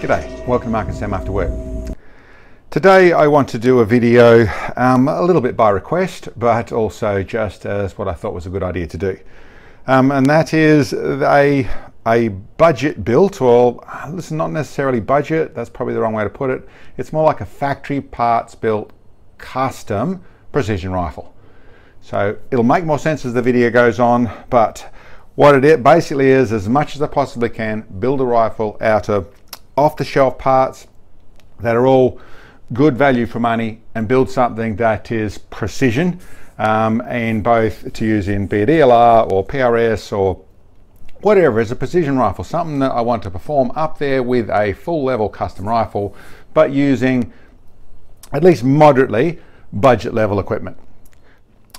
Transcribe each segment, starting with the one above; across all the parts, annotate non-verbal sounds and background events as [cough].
G'day, welcome to Mark and Sam After Work. Today I want to do a video um, a little bit by request, but also just as what I thought was a good idea to do. Um, and that is a, a budget built, or listen, not necessarily budget, that's probably the wrong way to put it. It's more like a factory parts built custom precision rifle. So it'll make more sense as the video goes on, but what it basically is, as much as I possibly can, build a rifle out of off-the-shelf parts that are all good value for money and build something that is precision um, and both to use in be it ELR or PRS or whatever is a precision rifle, something that I want to perform up there with a full level custom rifle, but using at least moderately budget level equipment.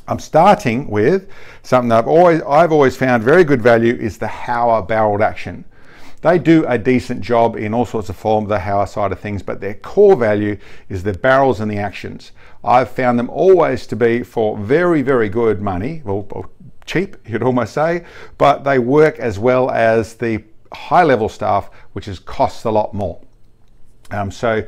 I'm starting with something that I've always, I've always found very good value is the Howa barreled action. They do a decent job in all sorts of form, the Howa side of things, but their core value is the barrels and the actions. I've found them always to be for very, very good money, well, cheap, you'd almost say, but they work as well as the high level stuff, which is costs a lot more. Um, so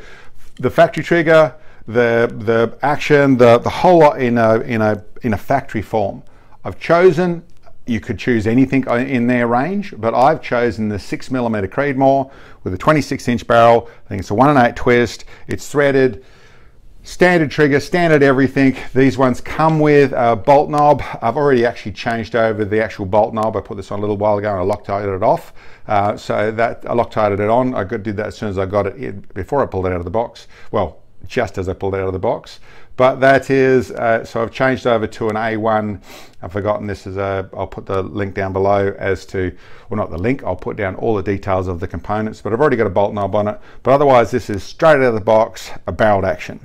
the factory trigger, the the action, the the whole lot in a in a in a factory form. I've chosen you could choose anything in their range, but I've chosen the six millimeter Creedmoor with a 26 inch barrel. I think it's a one and eight twist. It's threaded, standard trigger, standard everything. These ones come with a bolt knob. I've already actually changed over the actual bolt knob. I put this on a little while ago and I Loctited it off. Uh, so that I Loctited it on. I did that as soon as I got it in, before I pulled it out of the box. Well, just as I pulled it out of the box. But that is, uh, so I've changed over to an A1. I've forgotten this is a, I'll put the link down below as to, well not the link, I'll put down all the details of the components, but I've already got a bolt knob on it. But otherwise this is straight out of the box, a barreled action.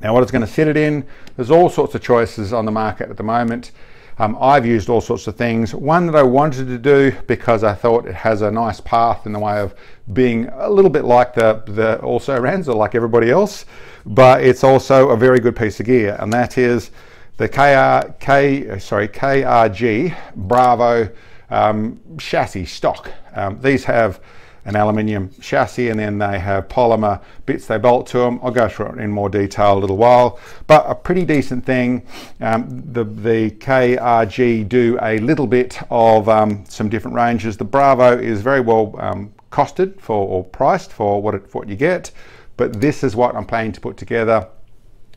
Now what it's going to sit it in, there's all sorts of choices on the market at the moment. Um, I've used all sorts of things. One that I wanted to do because I thought it has a nice path in the way of being a little bit like the, the also rans or like everybody else, but it's also a very good piece of gear, and that is the KR, K, sorry, KRG Bravo um, chassis stock. Um, these have an aluminium chassis and then they have polymer bits they bolt to them. I'll go through it in more detail a little while, but a pretty decent thing. Um, the, the KRG do a little bit of um, some different ranges. The Bravo is very well um, costed for or priced for what, it, for what you get, but this is what I'm planning to put together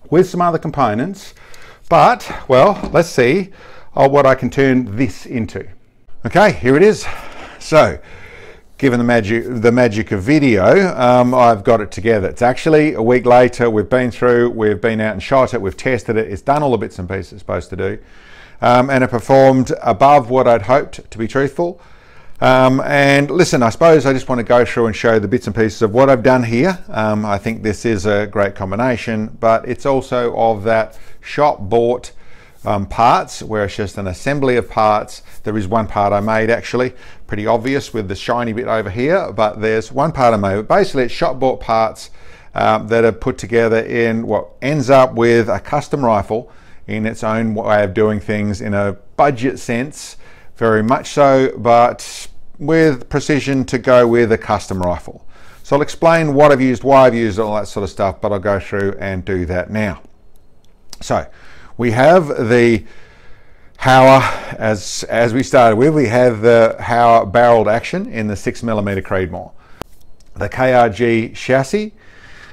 with some other components. But, well, let's see uh, what I can turn this into. Okay, here it is. So, given the magic the magic of video, um, I've got it together. It's actually a week later. We've been through, we've been out and shot it, we've tested it. It's done all the bits and pieces it's supposed to do, um, and it performed above what I'd hoped. To be truthful. Um, and listen, I suppose I just want to go through and show the bits and pieces of what I've done here. Um, I think this is a great combination, but it's also of that shop bought um, parts where it's just an assembly of parts. There is one part I made actually, pretty obvious with the shiny bit over here, but there's one part I made. Basically it's shop bought parts um, that are put together in what ends up with a custom rifle in its own way of doing things in a budget sense, very much so, but with precision to go with a custom rifle. So I'll explain what I've used, why I've used all that sort of stuff, but I'll go through and do that now. So we have the Howa, as, as we started with, we have the Howa barreled action in the 6mm Creedmoor. The KRG chassis.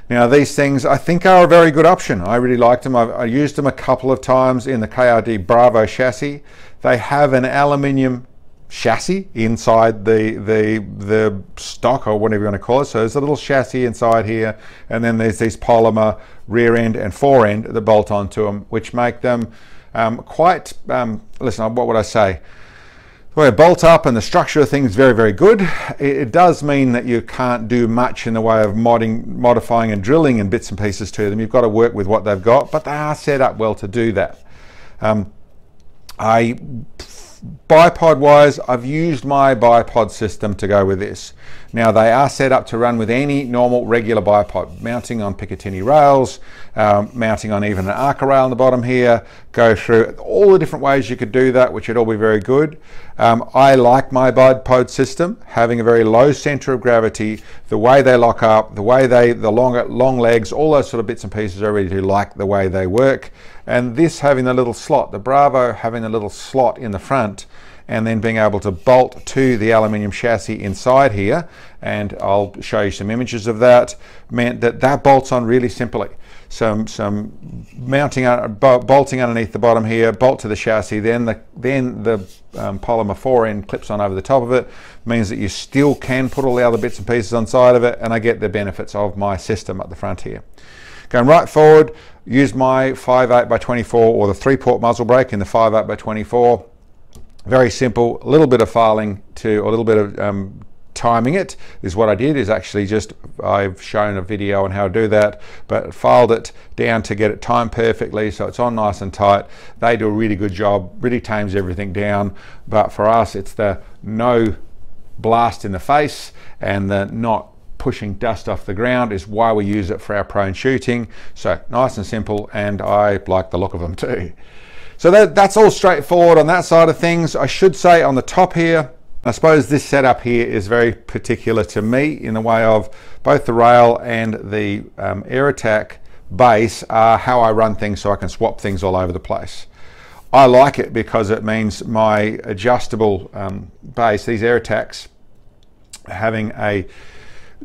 Now these things I think are a very good option. I really liked them. I've, I used them a couple of times in the KRG Bravo chassis. They have an aluminium chassis inside the the the stock or whatever you want to call it. So there's a little chassis inside here, and then there's these polymer rear end and fore end that bolt onto them, which make them um, quite. Um, listen, what would I say? The way bolt up and the structure of things very, very good. It, it, does mean that you can't do much in the way of modding, modifying and drilling and bits and pieces to them. You've got to work with what they've got, but they are set up well to do that. Um, I bipod wise, I've used my bipod system to go with this. Now they are set up to run with any normal regular bipod, mounting on Picatinny rails, um, mounting on even an Arca rail on the bottom here, go through all the different ways you could do that, which would all be very good. Um, I like my bipod system having a very low center of gravity, the way they lock up, the way they, the long, long legs, all those sort of bits and pieces I really do like the way they work. And this having the little slot, the Bravo having a little slot in the front, and then being able to bolt to the aluminium chassis inside here and I'll show you some images of that meant that that bolts on really simply. Some some mounting bolting underneath the bottom here bolt to the chassis then the then the um, polymer fore end clips on over the top of it means that you still can put all the other bits and pieces on side of it and I get the benefits of my system at the front here going right forward use my 5.8 by 24 or the three port muzzle brake in the 5.8 by 24 very simple, a little bit of filing to, a little bit of um, timing it is what I did is actually just I've shown a video on how to do that but filed it down to get it timed perfectly so it's on nice and tight. They do a really good job really tames everything down but for us it's the no blast in the face and the not pushing dust off the ground is why we use it for our prone shooting so nice and simple and I like the look of them too so that, that's all straightforward on that side of things. I should say on the top here, I suppose this setup here is very particular to me in the way of both the rail and the um, ERA-TAC base are how I run things so I can swap things all over the place. I like it because it means my adjustable um, base, these ERA-TACs, having a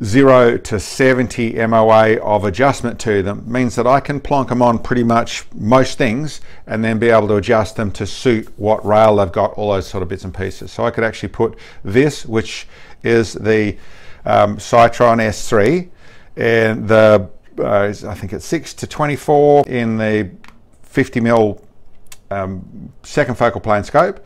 0 to 70 MOA of adjustment to them means that I can plonk them on pretty much most things and then be able to adjust them to suit what rail they've got, all those sort of bits and pieces. So I could actually put this, which is the um, Sightron S3, and the uh, I think it's 6 to 24 in the 50 mil um, second focal plane scope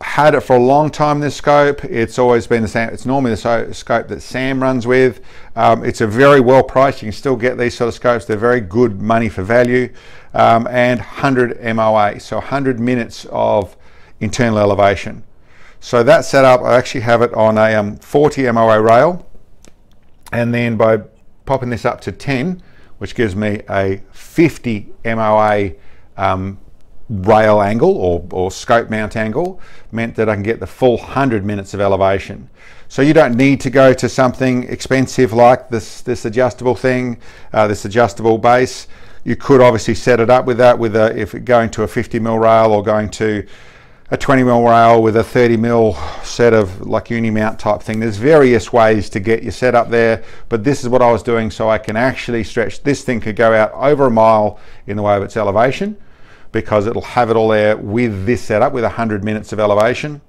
had it for a long time this scope. It's always been the same. It's normally the scope that sam runs with. Um, it's a very well priced. You can still get these sort of scopes. They're very good money for value. Um, and 100 moa so 100 minutes of internal elevation. So that setup i actually have it on a um, 40 moa rail. And then by popping this up to 10 which gives me a 50 moa um, rail angle or, or scope mount angle meant that I can get the full 100 minutes of elevation. So you don't need to go to something expensive like this, this adjustable thing, uh, this adjustable base. You could obviously set it up with that with a, if going to a 50 mil rail or going to a 20 mil rail with a 30 mil set of like uni mount type thing. There's various ways to get your set up there, but this is what I was doing so I can actually stretch. This thing could go out over a mile in the way of its elevation because it'll have it all there with this setup with 100 minutes of elevation.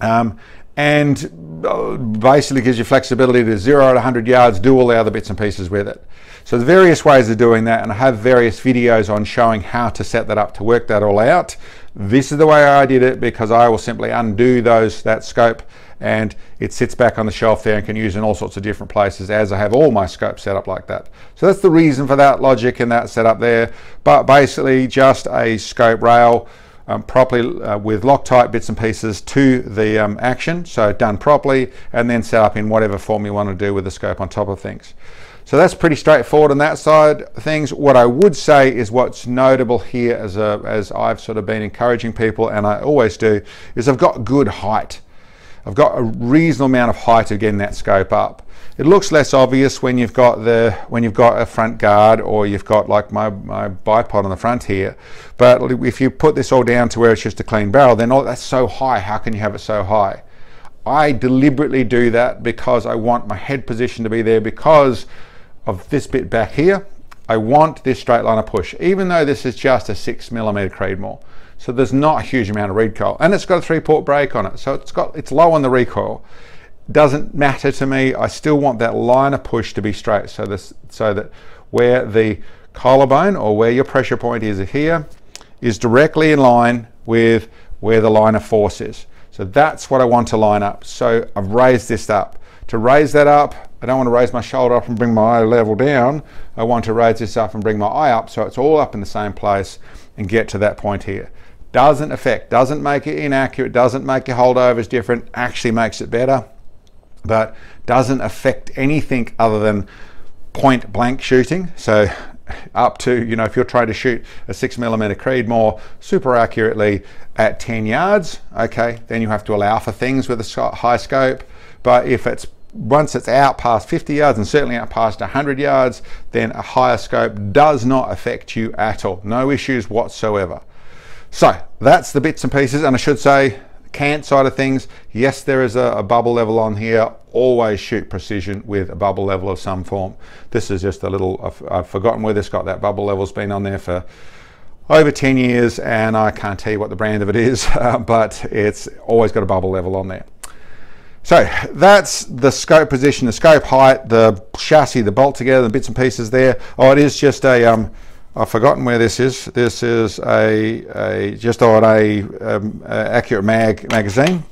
Um, and uh, basically gives you flexibility to zero at 100 yards, do all the other bits and pieces with it. So there's various ways of doing that and I have various videos on showing how to set that up to work that all out. This is the way I did it because I will simply undo those that scope and it sits back on the shelf there and can use in all sorts of different places as I have all my scopes set up like that. So that's the reason for that logic and that setup there. But basically just a scope rail um, properly uh, with Loctite bits and pieces to the um, action. So done properly and then set up in whatever form you want to do with the scope on top of things. So that's pretty straightforward on that side things. What I would say is what's notable here as, a, as I've sort of been encouraging people, and I always do, is I've got good height. I've got a reasonable amount of height to getting that scope up. It looks less obvious when you've got the when you've got a front guard or you've got like my, my bipod on the front here. But if you put this all down to where it's just a clean barrel, then oh, that's so high. How can you have it so high? I deliberately do that because I want my head position to be there because of this bit back here. I want this straight line of push, even though this is just a six millimeter Creedmoor. So there's not a huge amount of recoil. And it's got a three port brake on it. So it's got it's low on the recoil. Doesn't matter to me. I still want that line of push to be straight. So this so that where the collarbone or where your pressure point is here is directly in line with where the line of force is. So that's what I want to line up. So I've raised this up. To raise that up, I don't want to raise my shoulder up and bring my eye level down. I want to raise this up and bring my eye up so it's all up in the same place and get to that point here doesn't affect, doesn't make it inaccurate, doesn't make your holdovers different, actually makes it better, but doesn't affect anything other than point blank shooting. So [laughs] up to, you know, if you're trying to shoot a six millimeter Creedmoor super accurately at 10 yards, okay, then you have to allow for things with a high scope. But if it's once it's out past 50 yards and certainly out past 100 yards, then a higher scope does not affect you at all. No issues whatsoever. So that's the bits and pieces. And I should say, cant side of things, yes, there is a, a, bubble level on here. Always shoot precision with a bubble level of some form. This is just a little, I've, I've forgotten where this got that bubble level's been on there for over 10 years and I can't tell you what the brand of it is, [laughs] but it's always got a bubble level on there. So that's the scope position, the scope height, the chassis, the bolt together, the bits and pieces there. Oh, it is just a, um, I've forgotten where this is. This is a, a just on a, um, a accurate mag magazine.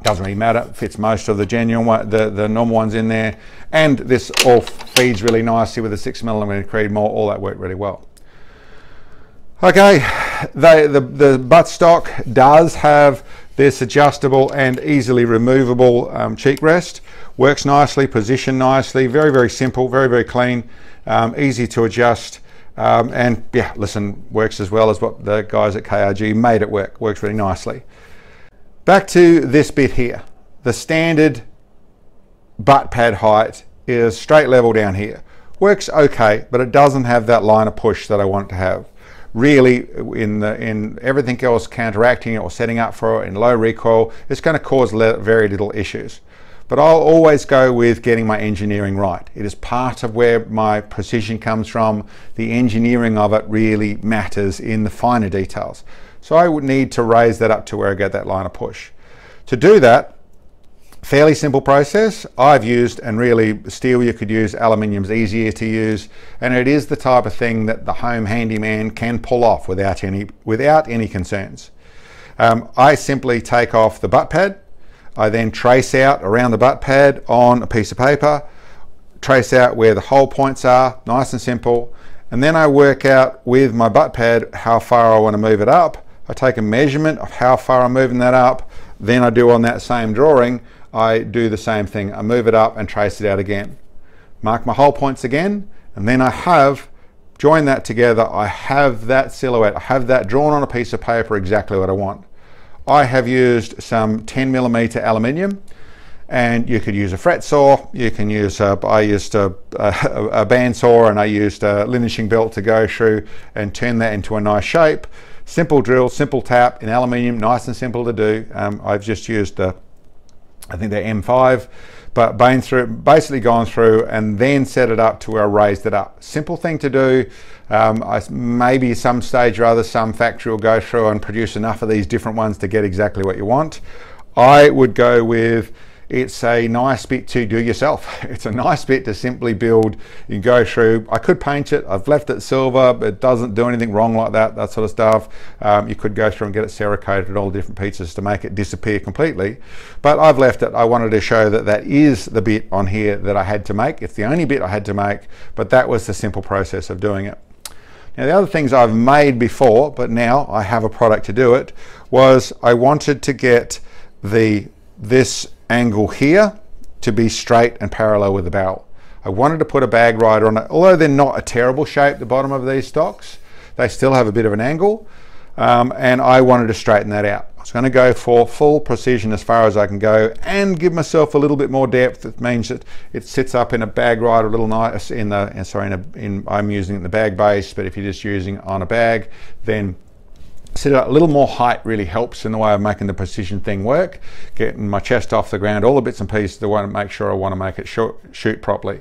Doesn't really matter. Fits most of the genuine one, the the normal ones in there, and this all feeds really nicely with a six millimeter Creedmoor. All that worked really well. Okay, they, the the buttstock does have this adjustable and easily removable um, cheek rest. Works nicely, positioned nicely, very, very simple, very, very clean, um, easy to adjust. Um, and yeah, listen, works as well as what the guys at KRG made it work. Works really nicely. Back to this bit here. The standard butt pad height is straight level down here. Works okay, but it doesn't have that line of push that I want to have really in the, in everything else counteracting or setting up for it in low recoil, it's going to cause very little issues. But I'll always go with getting my engineering right. It is part of where my precision comes from. The engineering of it really matters in the finer details. So I would need to raise that up to where I get that line of push. To do that, Fairly simple process. I've used, and really steel you could use, aluminium's easier to use, and it is the type of thing that the home handyman can pull off without any, without any concerns. Um, I simply take off the butt pad. I then trace out around the butt pad on a piece of paper, trace out where the hole points are, nice and simple, and then I work out with my butt pad how far I want to move it up. I take a measurement of how far I'm moving that up, then I do on that same drawing, I do the same thing. I move it up and trace it out again. Mark my hole points again, and then I have, joined that together, I have that silhouette, I have that drawn on a piece of paper exactly what I want. I have used some 10 millimeter aluminium, and you could use a fret saw, you can use, a, I used a, a, a band saw and I used a linishing belt to go through and turn that into a nice shape. Simple drill, simple tap in aluminium, nice and simple to do. Um, I've just used a I think they're M5, but been through, basically gone through and then set it up to where I raised it up. Simple thing to do. Um, I, maybe some stage or other, some factory will go through and produce enough of these different ones to get exactly what you want. I would go with it's a nice bit to do yourself. [laughs] It's a nice bit to simply build. You go through, I could paint it, I've left it silver, but it doesn't do anything wrong like that, that sort of stuff. Um, you could go through and get it Cerakoted all the different pieces to make it disappear completely. But I've left it, I wanted to show that that is the bit on here that I had to make. It's the only bit I had to make, but that was the simple process of doing it. Now the other things I've made before, but now I have a product to do it, was I wanted to get the this angle here to be straight and parallel with the barrel. I wanted to put a bag rider on it, although they're not a terrible shape, the bottom of these stocks, they still have a bit of an angle, um, and I wanted to straighten that out. I was going to go for full precision as far as I can go and give myself a little bit more depth. It means that it sits up in a bag rider a little nice in the, sorry, in, a, in I'm using it in the bag base, but if you're just using on a bag, then Sit a little more height really helps in the way of making the precision thing work. Getting my chest off the ground, all the bits and pieces to want to make sure I want to make it shoot, shoot properly.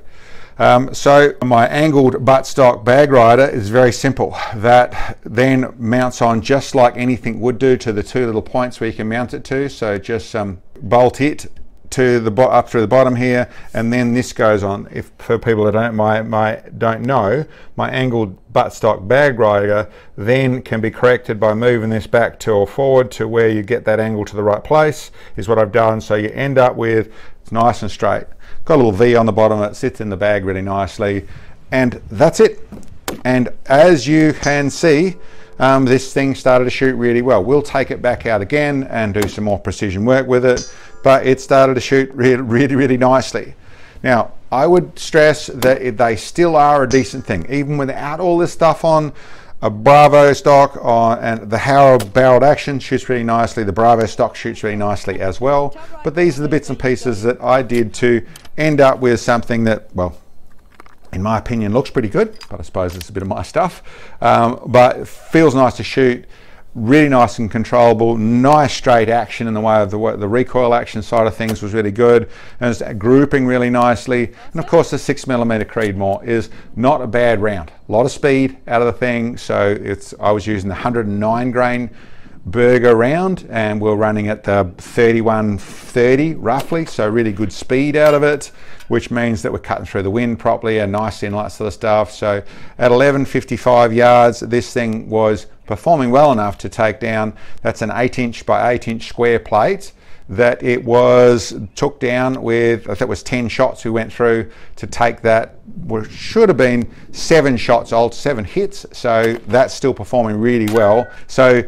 Um, so my angled buttstock bag rider is very simple. That then mounts on just like anything would do to the two little points where you can mount it to. So just um, bolt it to the up through the bottom here, and then this goes on. If for people that don't my, my don't know, my angled buttstock bag rider then can be corrected by moving this back to or forward to where you get that angle to the right place. Is what I've done. So you end up with it's nice and straight. Got a little V on the bottom. that sits in the bag really nicely, and that's it. And as you can see. Um, this thing started to shoot really well. We'll take it back out again and do some more precision work with it but it started to shoot really, really, really nicely. Now, I would stress that they still are a decent thing, even without all this stuff on. A Bravo stock on, and the Howa barreled action shoots really nicely. The Bravo stock shoots really nicely as well. But these are the bits and pieces that I did to end up with something that, well, in my opinion, looks pretty good, but I suppose it's a bit of my stuff. Um, but feels nice to shoot, really nice and controllable, nice straight action in the way of the, the recoil action side of things was really good, and it's grouping really nicely. And of course, the six millimeter Creedmoor is not a bad round. A lot of speed out of the thing, so it's I was using the 109 grain Berger round and we're running at the 3130 roughly so really good speed out of it which means that we're cutting through the wind properly and nicely and lots of the stuff so at 1155 yards this thing was performing well enough to take down that's an 8 inch by 8 inch square plate that it was took down with I think it was 10 shots we went through to take that which should have been seven shots old seven hits so that's still performing really well so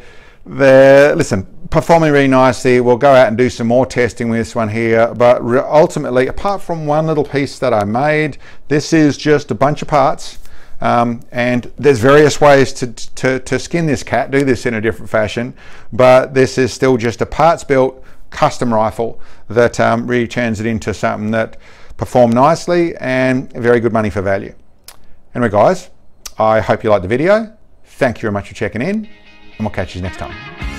they're, listen, performing really nicely. We'll go out and do some more testing with this one here. But ultimately, apart from one little piece that I made, this is just a bunch of parts. Um, and there's various ways to, to, to skin this cat, do this in a different fashion. But this is still just a parts built custom rifle that um, really turns it into something that perform nicely and very good money for value. Anyway, guys, I hope you liked the video. Thank you very much for checking in and we'll catch you next time.